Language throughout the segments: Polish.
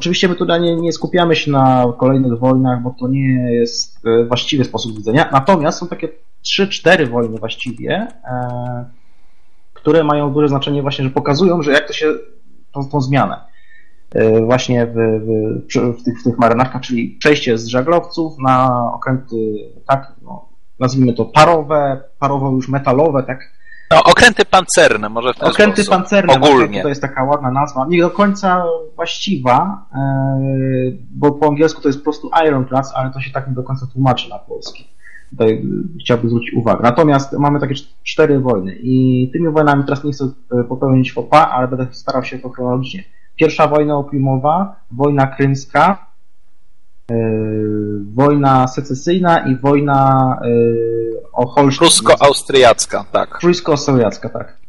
Oczywiście my tutaj nie, nie skupiamy się na kolejnych wojnach, bo to nie jest e, właściwy sposób widzenia. Natomiast są takie 3-4 wojny właściwie, e, które mają duże znaczenie właśnie, że pokazują, że jak to się, tą, tą zmianę e, właśnie w, w, w, tych, w tych marynarkach, czyli przejście z żaglowców na okręty, tak, no, nazwijmy to parowe, parowo już metalowe, tak, no, okręty pancerne, może w ten Okręty sposób. pancerne, Ogólnie. to jest taka ładna nazwa. Nie do końca właściwa, e, bo po angielsku to jest po prostu Ironclads, ale to się tak nie do końca tłumaczy na polski. Tutaj e, chciałbym zwrócić uwagę. Natomiast mamy takie cztery wojny i tymi wojnami teraz nie chcę e, popełnić fopa, ale będę starał się to chronologicznie. Pierwsza wojna opiumowa, wojna krymska, wojna secesyjna i wojna o Holsztyn. Prusko-austriacka, tak. Prusko-austriacka, tak.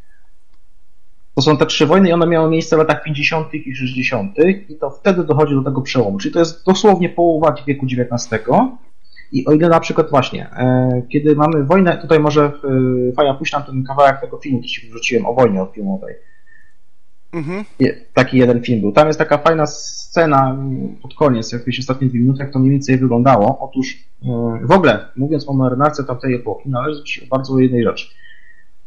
To są te trzy wojny i one miały miejsce w latach 50. i 60. i to wtedy dochodzi do tego przełomu. Czyli to jest dosłownie połowa wieku XIX. I o ile na przykład właśnie, e, kiedy mamy wojnę, tutaj może e, Faja puść nam ten kawałek tego filmu, który ci wrzuciłem o wojnie opiumowej. Mhm. Taki jeden film był. Tam jest taka fajna scena pod koniec, jakieś ostatnie dwie minuty, jak to mniej więcej wyglądało. Otóż e, w ogóle, mówiąc o marynarce tamtej epoki, należy bardzo o jednej rzeczy.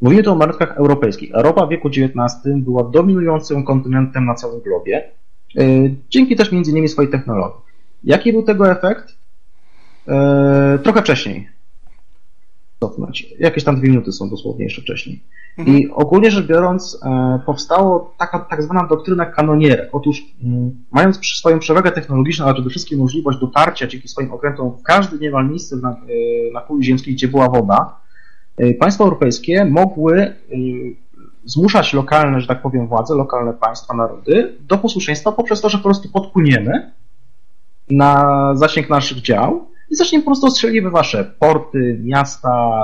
Mówimy tu o marynarkach europejskich. Europa w wieku XIX była dominującym kontynentem na całym globie, e, dzięki też między innymi swojej technologii. Jaki był tego efekt? E, trochę wcześniej. Cofnąć. Jakieś tam dwie minuty są dosłownie jeszcze wcześniej. Mhm. I ogólnie rzecz biorąc, e, powstało taka tak zwana doktryna kanonierek. Otóż, mm, mając swoją przewagę technologiczną, ale przede wszystkim możliwość dotarcia dzięki swoim okrętom w każde niemal miejsce na, e, na kuli ziemskiej, gdzie była woda, e, państwa europejskie mogły zmuszać lokalne, że tak powiem, władze, lokalne państwa, narody do posłuszeństwa poprzez to, że po prostu podpłyniemy na zasięg naszych dział i zaczniemy po prostu ostrzeliwać wasze porty, miasta,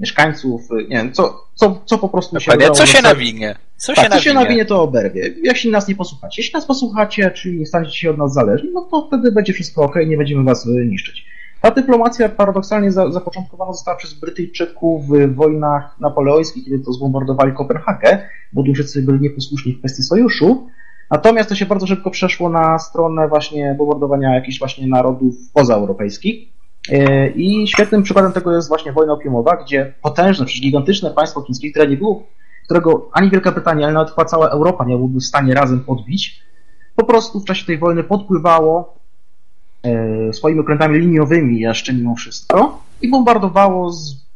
mieszkańców, nie wiem, co, co, co po prostu się udało Co się nawinie? Co, tak, się, co nawinie? się nawinie, to oberwie. Jeśli nas nie posłuchacie. Jeśli nas posłuchacie, czyli nie staniecie się od nas zależni, no to wtedy będzie wszystko ok, nie będziemy was e, niszczyć. Ta dyplomacja paradoksalnie za, zapoczątkowana została przez Brytyjczyków w wojnach napoleońskich, kiedy to zbombardowali Kopenhagę, bo Duńczycy byli nieposłuszni w kwestii sojuszu. Natomiast to się bardzo szybko przeszło na stronę właśnie bombardowania jakichś właśnie narodów pozaeuropejskich. E, I świetnym przykładem tego jest właśnie wojna opiumowa, gdzie potężne, przecież gigantyczne państwo chińskie, które nie było, którego ani Wielka Brytania, ani nawet cała Europa nie byłoby w stanie razem podbić, po prostu w czasie tej wojny podpływało e, swoimi okrętami liniowymi jeszcze mimo wszystko i bombardowało z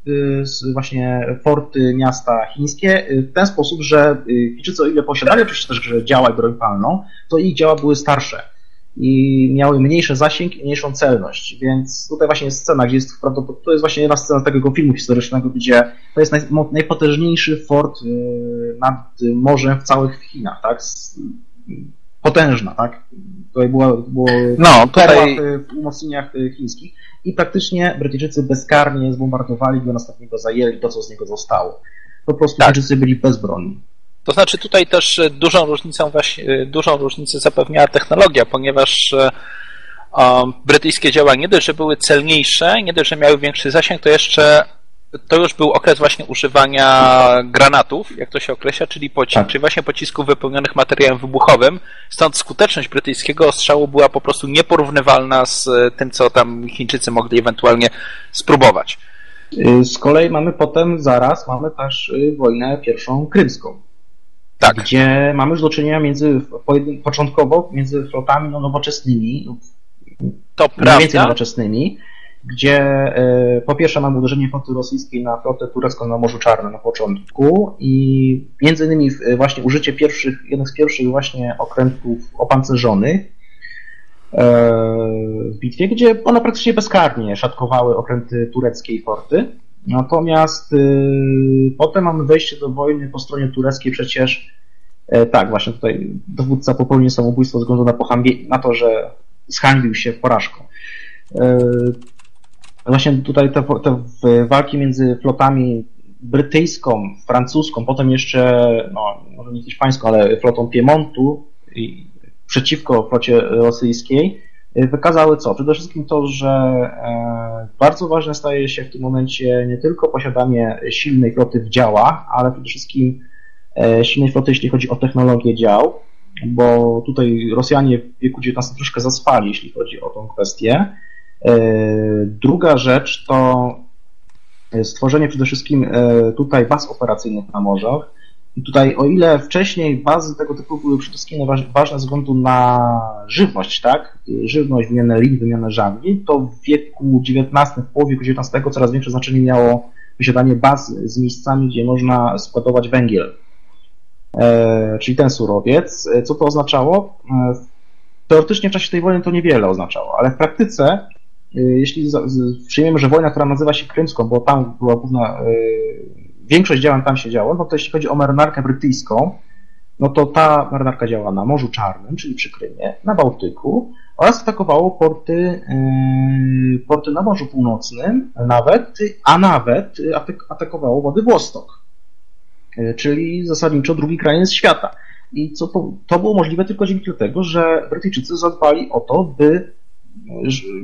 właśnie forty miasta chińskie w ten sposób, że Chińczycy o ile posiadali oczywiście też działa i broń palną, to ich działa były starsze i miały mniejszy zasięg i mniejszą celność. Więc tutaj właśnie jest scena, gdzie jest to jest właśnie jedna scena tego filmu historycznego, gdzie to jest naj, najpotężniejszy fort y, nad morzem w całych Chinach, tak? Potężna, tak? Tutaj było, było no, tutaj... w umocnieniach y, chińskich i praktycznie Brytyjczycy bezkarnie zbombardowali go, następnie go zajęli, to co z niego zostało. Po prostu tak. Brytyjczycy byli bezbronni. To znaczy tutaj też e, dużą różnicą właśnie, e, dużą różnicę zapewniała technologia, ponieważ e, brytyjskie działa nie dość, że były celniejsze, nie dość, że miały większy zasięg, to jeszcze to już był okres właśnie używania granatów, jak to się określa, czyli, poci- tak. czyli właśnie pocisków wypełnionych materiałem wybuchowym. Stąd skuteczność brytyjskiego ostrzału była po prostu nieporównywalna z tym, co tam Chińczycy mogli ewentualnie spróbować. Z kolei mamy potem, zaraz, mamy też wojnę pierwszą krymską tak. gdzie mamy już do czynienia między, początkowo między flotami no, nowoczesnymi, to mniej więcej nowoczesnymi, gdzie e, po pierwsze mamy uderzenie floty rosyjskiej na flotę turecką na Morzu Czarnym na początku i między innymi właśnie użycie pierwszych, jednych z pierwszych właśnie okrętów opancerzonych e, w bitwie, gdzie one praktycznie bezkarnie szatkowały okręty tureckie i forty. Natomiast potem mamy wejście do wojny po stronie tureckiej przecież e, tak, właśnie tutaj dowódca popełnił samobójstwo ze względu na, na to, że zhańbił się porażką. Właśnie tutaj te, te walki między flotami brytyjską, francuską, potem jeszcze, no, może nie hiszpańską, ale flotą Piemontu i przeciwko flocie rosyjskiej, Y, wykazały co? Przede wszystkim to, że e, bardzo ważne staje się w tym momencie nie tylko posiadanie silnej floty w działach, ale przede wszystkim e, silnej floty, jeśli chodzi o technologię dział. bo tutaj Rosjanie w wieku XIX troszkę zaspali, jeśli chodzi o tą kwestię. E, druga rzecz to stworzenie przede wszystkim e, tutaj baz operacyjnych na morzach. I tutaj, o ile wcześniej bazy tego typu były przede wszystkim ważne ze względu na żywność, tak? Żywność, wymianę lin, wymianę żagli, to w wieku XIX, w połowie XIX coraz większe znaczenie miało posiadanie baz z miejscami, gdzie można składować węgiel, e, czyli ten surowiec. Co to oznaczało? E, teoretycznie w czasie tej wojny to niewiele oznaczało, ale w praktyce Y, jeśli przyjmiemy, że wojna, która nazywa się krymską, bo tam była główna, y, większość działań tam się działo, no to jeśli chodzi o marynarkę brytyjską, no to ta marynarka działa na Morzu Czarnym, czyli przy Krymie, na Bałtyku oraz atakowało porty, y, porty na Morzu Północnym nawet, a nawet atakowało Władywostok, czyli zasadniczo drugi krajec świata. I co to, to było możliwe tylko dzięki temu, że Brytyjczycy zadbali o to, by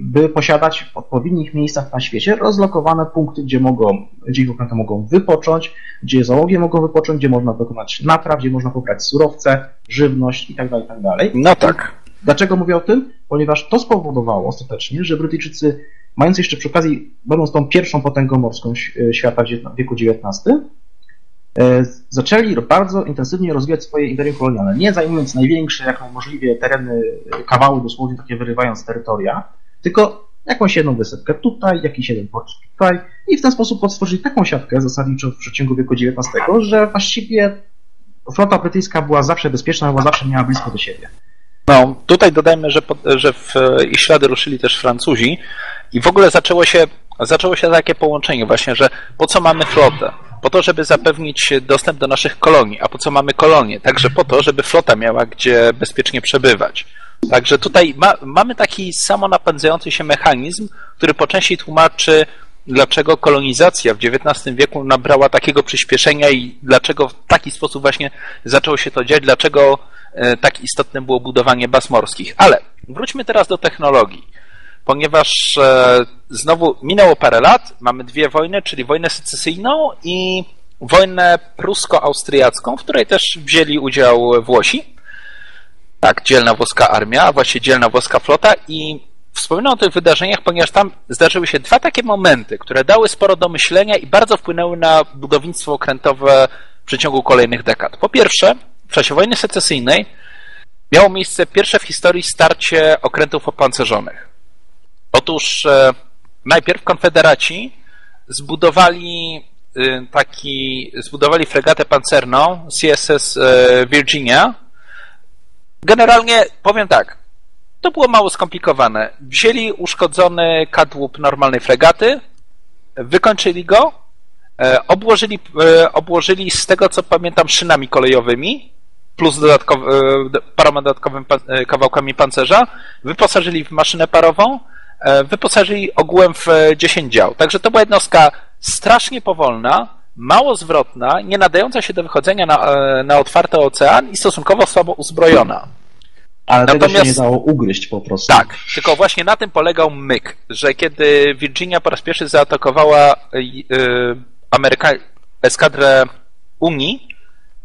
by posiadać w odpowiednich miejscach na świecie rozlokowane punkty, gdzie mogą, gdzie ich okręty mogą wypocząć, gdzie załogi mogą wypocząć, gdzie można dokonać napraw, gdzie można pobrać surowce, żywność itd. Tak itd. Tak no tak. Dlaczego mówię o tym? Ponieważ to spowodowało ostatecznie, że Brytyjczycy, mając jeszcze przy okazji, będąc tą pierwszą potęgą morską świata w wieku XIX, zaczęli bardzo intensywnie rozwijać swoje imperium kolonialne, nie zajmując największe jak możliwie tereny, kawały dosłownie takie wyrywając terytoria, tylko jakąś jedną wysepkę tutaj, jakiś jeden port tutaj i w ten sposób podstworzyli taką siatkę zasadniczo w przeciągu wieku XIX, że właściwie flota brytyjska była zawsze bezpieczna, była zawsze miała blisko do siebie. No, tutaj dodajmy, że, że w ich ślady ruszyli też Francuzi i w ogóle zaczęło się, zaczęło się takie połączenie właśnie, że po co mamy flotę? Po to, żeby zapewnić dostęp do naszych kolonii. A po co mamy kolonie? Także po to, żeby flota miała gdzie bezpiecznie przebywać. Także tutaj ma, mamy taki samonapędzający się mechanizm, który po części tłumaczy, dlaczego kolonizacja w XIX wieku nabrała takiego przyspieszenia i dlaczego w taki sposób właśnie zaczęło się to dziać, dlaczego e, tak istotne było budowanie baz morskich. Ale wróćmy teraz do technologii ponieważ e, znowu minęło parę lat, mamy dwie wojny, czyli wojnę secesyjną i wojnę prusko-austriacką, w której też wzięli udział Włosi. Tak, dzielna włoska armia, a właściwie dzielna włoska flota i wspominam o tych wydarzeniach, ponieważ tam zdarzyły się dwa takie momenty, które dały sporo do myślenia i bardzo wpłynęły na budownictwo okrętowe w przeciągu kolejnych dekad. Po pierwsze, w czasie wojny secesyjnej miało miejsce pierwsze w historii starcie okrętów opancerzonych. Otóż e, najpierw konfederaci zbudowali y, taki, zbudowali fregatę pancerną CSS e, Virginia. Generalnie powiem tak, to było mało skomplikowane. Wzięli uszkodzony kadłub normalnej fregaty, wykończyli go, e, obłożyli, obłożyli z tego co pamiętam szynami kolejowymi, plus dodatkowy, paroma dodatkowymi kawałkami pancerza, wyposażyli w maszynę parową, E, wyposażyli ogółem w 10 e, dział. Także to była jednostka strasznie powolna, mało zwrotna, nie nadająca się do wychodzenia na, e, na otwarty ocean i stosunkowo słabo uzbrojona. Ale Natomiast, tego się nie dało ugryźć po prostu. Tak, tylko właśnie na tym polegał myk, że kiedy Virginia po raz pierwszy zaatakowała yy, Ameryka eskadrę Unii,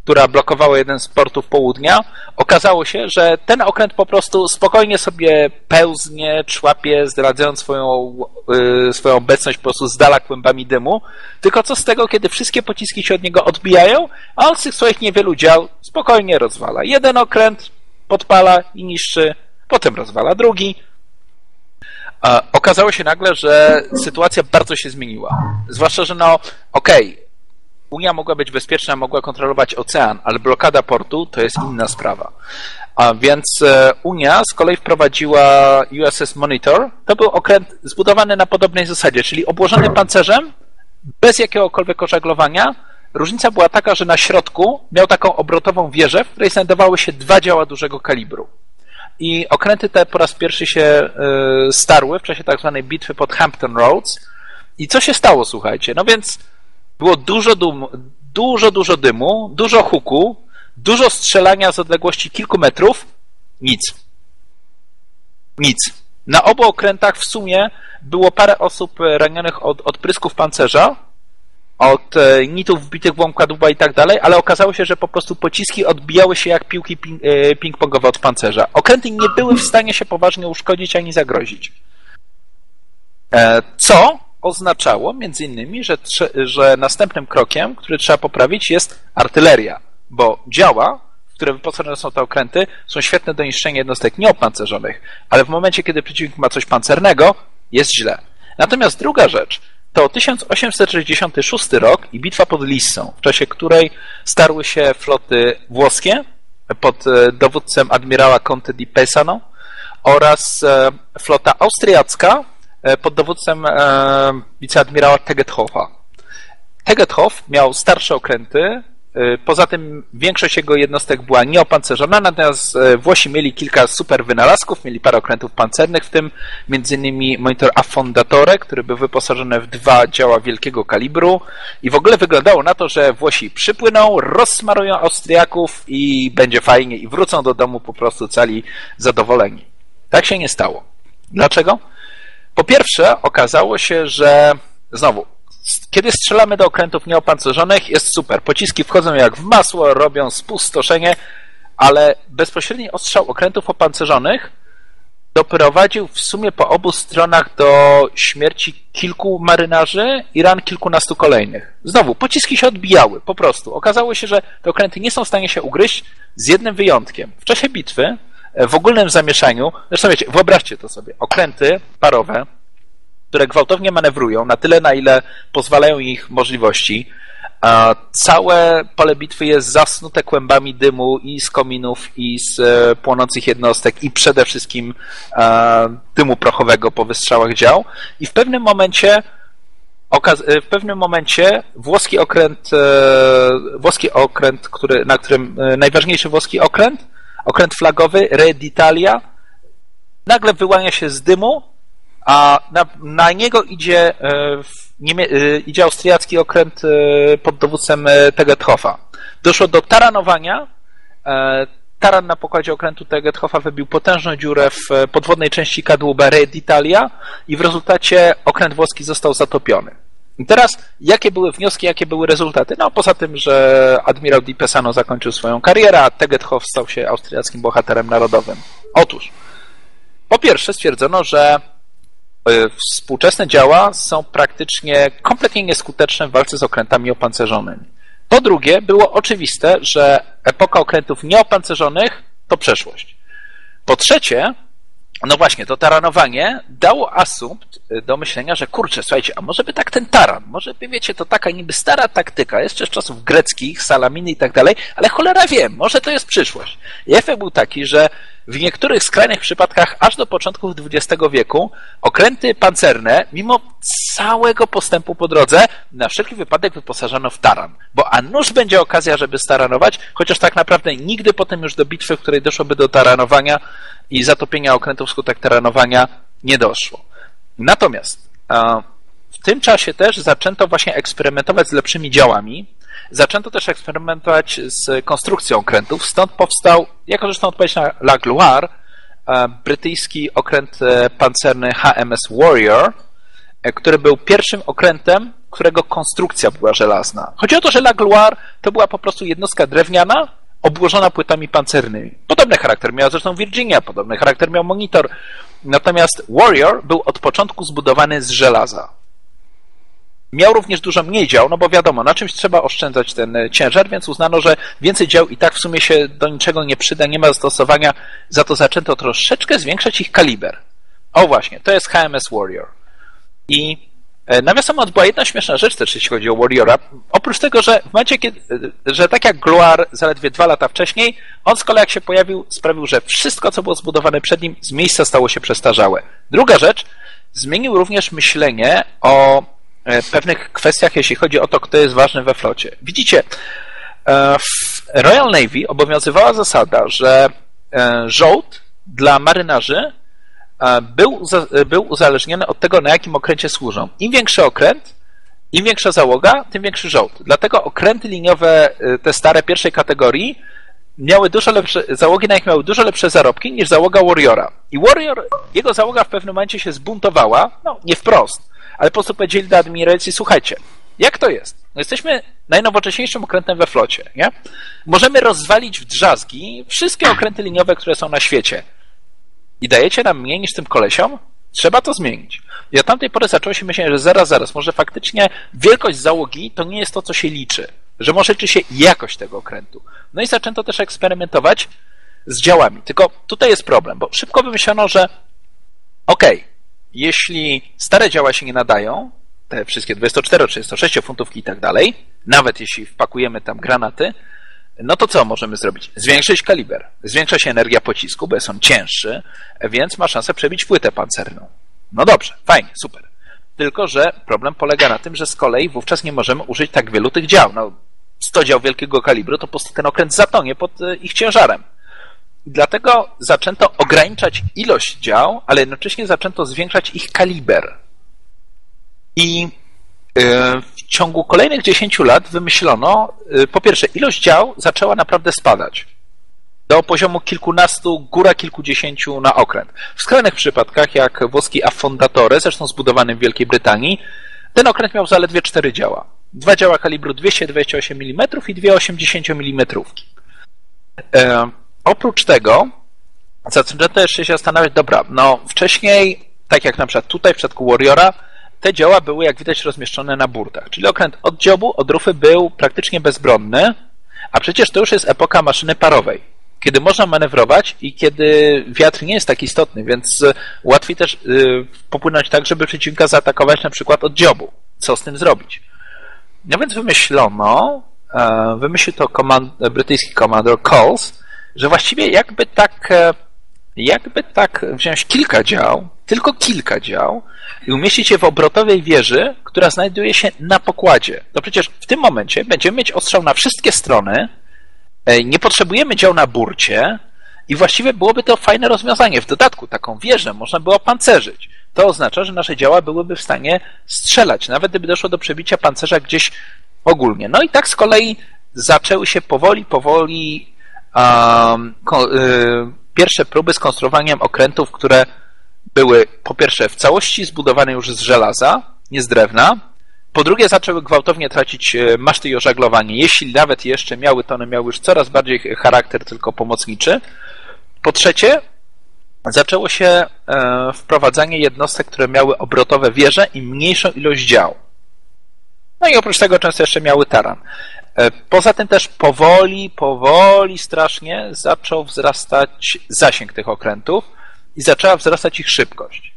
która blokowała jeden z portów południa, okazało się, że ten okręt po prostu spokojnie sobie pełznie, człapie, zdradzając swoją, yy, swoją obecność po prostu z dala kłębami dymu. Tylko co z tego, kiedy wszystkie pociski się od niego odbijają, a on z tych swoich niewielu dział spokojnie rozwala. Jeden okręt podpala i niszczy, potem rozwala drugi. Okazało się nagle, że sytuacja bardzo się zmieniła. Zwłaszcza, że no, okej, okay, Unia mogła być bezpieczna, mogła kontrolować ocean, ale blokada portu to jest inna sprawa. A więc e, Unia z kolei wprowadziła USS Monitor. To był okręt zbudowany na podobnej zasadzie, czyli obłożony pancerzem, bez jakiegokolwiek ożaglowania. Różnica była taka, że na środku miał taką obrotową wieżę, w której znajdowały się dwa działa dużego kalibru. I okręty te po raz pierwszy się e, starły w czasie tak zwanej bitwy pod Hampton Roads. I co się stało, słuchajcie? No więc było dużo, dum, dużo, dużo dymu, dużo huku, dużo strzelania z odległości kilku metrów. Nic. Nic. Na obu okrętach w sumie było parę osób ranionych od, od prysków pancerza. od e, nitów wbitych w łąk kadłuba i tak dalej, ale okazało się, że po prostu pociski odbijały się jak piłki e, ping-pongowe od pancerza. Okręty nie były w stanie się poważnie uszkodzić ani zagrozić. E, co oznaczało między innymi, że, że następnym krokiem, który trzeba poprawić jest artyleria, bo działa, w które wyposażone są te okręty, są świetne do niszczenia jednostek nieopancerzonych, ale w momencie, kiedy przeciwnik ma coś pancernego, jest źle. Natomiast druga rzecz, to 1866 rok i bitwa pod Lissą, w czasie której starły się floty włoskie pod e, dowódcem admirała Conte di Pesano oraz e, flota austriacka pod dowódcem wiceadmirała Tegethofa. Tegethoff miał starsze okręty, Y, poza tym większość jego jednostek była nieopancerzona, natomiast Włosi mieli kilka super wynalazków, mieli parę okrętów pancernych, w tym m.in. monitor Affondatore, który był wyposażony w dwa działa wielkiego kalibru i w ogóle wyglądało na to, że Włosi przypłyną, rozsmarują Austriaków i będzie fajnie i wrócą do domu po prostu cali zadowoleni. Tak się nie stało. Dlaczego? Po pierwsze, okazało się, że znowu kiedy strzelamy do okrętów nieopancerzonych, jest super. Pociski wchodzą jak w masło, robią spustoszenie, ale bezpośredni ostrzał okrętów opancerzonych doprowadził w sumie po obu stronach do śmierci kilku marynarzy i ran kilkunastu kolejnych. Znowu, pociski się odbijały, po prostu. Okazało się, że te okręty nie są w stanie się ugryźć, z jednym wyjątkiem. W czasie bitwy, w ogólnym zamieszaniu, zresztą wiecie, wyobraźcie to sobie, okręty parowe, które gwałtownie manewrują na tyle, na ile pozwalają ich możliwości. Całe pole bitwy jest zasnute kłębami dymu i z kominów, i z e, płonących jednostek, i przede wszystkim dymu prochowego po wystrzałach dział. I w pewnym momencie e, w pewnym momencie włoski okręt, e, włoski okręt, który, na którym najważniejszy włoski okręt, okręt flagowy Re d'Italia, nagle wyłania się z dymu a na, na niego idzie, e, e, idzie austriacki okręt e, pod dowództwem Tegethofa. Doszło do taranowania. Taran na pokładzie okrętu Tegethofa wybił potężną dziurę w podwodnej części kadłuba Re d'Italia i w rezultacie okręt włoski został zatopiony. Teraz, jakie były wnioski, jakie były rezultaty? No, poza tym, że admirał Di Pesano zakończył swoją karierę, a Tegethoff stał się austriackim bohaterem narodowym. Otóż, po pierwsze stwierdzono, że E, współczesne działa są praktycznie kompletnie nieskuteczne w walce z okrętami opancerzonymi. Po drugie, było oczywiste, że epoka okrętów nieopancerzonych to przeszłość. Po trzecie, no właśnie, to taranowanie dało asumpt y, do myślenia, że kurczę, słuchajcie, a może by tak ten taran, może by, wiecie, to taka niby stara taktyka, jeszcze z czasów greckich, salaminy i tak dalej, ale cholera wiem, może to jest przyszłość. I efekt był taki, że w niektórych skrajnych przypadkach, aż do początków XX wieku, okręty pancerne, mimo całego postępu po drodze, na wszelki wypadek wyposażano w taran. Bo a nuż będzie okazja, żeby staranować, chociaż tak naprawdę nigdy potem już do bitwy, w której doszłoby do taranowania i zatopienia okrętów wskutek taranowania, nie doszło. Natomiast w tym czasie też zaczęto właśnie eksperymentować z lepszymi działami, Zaczęto też eksperymentować z konstrukcją okrętów, stąd powstał, jako zresztą odpowiedź na La Gloire, brytyjski okręt e, pancerny HMS Warrior, e, który był pierwszym okrętem, którego konstrukcja była żelazna. Chodzi o to, że La Gloire to była po prostu jednostka drewniana, obłożona płytami pancernymi. Podobny charakter miała zresztą Virginia, podobny charakter miał Monitor. Natomiast Warrior był od początku zbudowany z żelaza. Miał również dużo mniej dział, no bo wiadomo, na czymś trzeba oszczędzać ten e, ciężar, więc uznano, że więcej dział i tak w sumie się do niczego nie przyda, nie ma zastosowania, za to zaczęto troszeczkę zwiększać ich kaliber. O właśnie, to jest HMS Warrior. I nawiasem mówiąc, była jedna śmieszna rzecz też, jeśli chodzi o Warriora. Oprócz tego, że w momencie, kiedy, e, że tak jak Gloire zaledwie dwa lata wcześniej, on z kolei jak się pojawił, sprawił, że wszystko, co było zbudowane przed nim, z miejsca stało się przestarzałe. Druga rzecz, zmienił również myślenie o E, pewnych kwestiach, jeśli chodzi o to, kto jest ważny we flocie. Widzicie, e, w Royal Navy obowiązywała zasada, że e, żołd dla marynarzy był, był uzależniony od tego, na jakim okręcie służą. Im większy okręt, im większa załoga, tym większy żołd. Dlatego okręty liniowe, te stare pierwszej kategorii, miały dużo lepsze, załogi na nich miały dużo lepsze zarobki niż załoga Warriora. I Warrior, jego załoga w pewnym momencie się zbuntowała, no nie wprost, ale po prostu powiedzieli do admiracji, słuchajcie, jak to jest? no jesteśmy najnowocześniejszym okrętem we flocie, nie? Możemy rozwalić w drzazgi wszystkie okręty liniowe, które są na świecie. I dajecie nam mniej niż tym kolesiom? Trzeba to zmienić. I od tamtej pory zaczęło się myśleć, że zaraz, zaraz, może faktycznie wielkość załogi to nie jest to, co się liczy. Że może liczy się jakość tego okrętu. No i zaczęto też eksperymentować z działami. Tylko tutaj jest problem, bo szybko wymyślono, że okej, okay, jeśli stare działa się nie nadają, te wszystkie 24, 36 funtówki i tak dalej, nawet jeśli wpakujemy tam granaty, no to co możemy zrobić? Zwiększyć kaliber. Zwiększa się energia pocisku, bo jest on cięższy, więc ma szansę przebić płytę pancerną. No dobrze, fajnie, super. Tylko, że problem polega na tym, że z kolei wówczas nie możemy użyć tak wielu tych dział. No, 100 dział wielkiego kalibru, to po prostu ten okręt zatonie pod e, ich ciężarem. Dlatego zaczęto ograniczać ilość dział, ale jednocześnie zaczęto zwiększać ich kaliber. I w ciągu kolejnych 10 lat wymyślono, e, po pierwsze, ilość dział zaczęła naprawdę spadać do poziomu kilkunastu, góra kilkudziesięciu na okręt. W skrajnych przypadkach, jak włoski Affondatore, zresztą zbudowany w Wielkiej Brytanii, ten okręt miał zaledwie cztery działa. Dwa działa kalibru 228 mm i dwie 80 mm. E, oprócz tego zaczęto jeszcze się zastanawiać, dobra, no wcześniej, tak jak na przykład tutaj w przypadku Warriora, te działa były, jak widać, rozmieszczone na burtach. Czyli okręt od dziobu, od rufy był praktycznie bezbronny, a przecież to już jest epoka maszyny parowej, kiedy można manewrować i kiedy wiatr nie jest tak istotny, więc łatwiej też yy, popłynąć tak, żeby przeciwnika zaatakować na przykład od dziobu. Co z tym zrobić? No więc wymyślono, e, wymyślił to komand, brytyjski komandor Coles, że właściwie jakby tak, e, jakby tak wziąć kilka dział, tylko kilka dział i umieścić je w obrotowej wieży, która znajduje się na pokładzie. No przecież w tym momencie będziemy mieć ostrzał na wszystkie strony, e, nie potrzebujemy dział na burcie i właściwie byłoby to fajne rozwiązanie. W dodatku taką wieżę można było pancerzyć. To oznacza, że nasze działa byłyby w stanie strzelać, nawet gdyby doszło do przebicia pancerza gdzieś ogólnie. No i tak z kolei zaczęły się powoli, powoli um, ko, y, pierwsze próby z konstruowaniem okrętów, które były po pierwsze w całości zbudowane już z żelaza, nie z drewna. Po drugie zaczęły gwałtownie tracić e, maszty i ożaglowanie. Jeśli nawet jeszcze miały, to one miały już coraz bardziej charakter tylko pomocniczy. Po trzecie, zaczęło się e, wprowadzanie jednostek, które miały obrotowe wieże i mniejszą ilość dział. No i oprócz tego często jeszcze miały taran. E, poza tym też powoli, powoli, strasznie zaczął wzrastać zasięg tych okrętów i zaczęła wzrastać ich szybkość.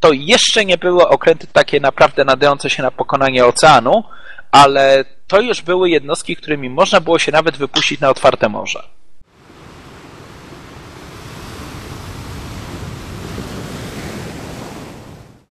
To jeszcze nie były okręty takie naprawdę nadające się na pokonanie oceanu, ale to już były jednostki, którymi można było się nawet wypuścić na otwarte morze.